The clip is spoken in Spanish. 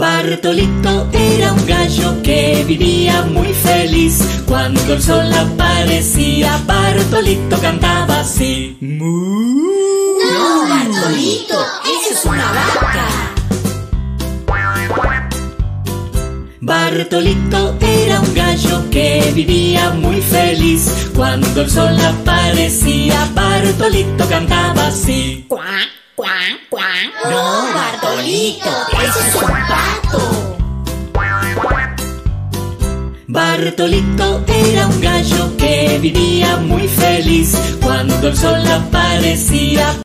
Bartolito era un gallo que vivía muy feliz. Cuando el sol aparecía, Bartolito cantaba así. No, Bartolito, esa es una vaca. Bartolito era un gallo que vivía muy feliz. Cuando el sol aparecía, Bartolito cantaba así. Cuac, cuac, cuac. No, Bartolito, ese es un pato. Bartolito era un gallo que vivía muy feliz. Cuando el sol aparecía,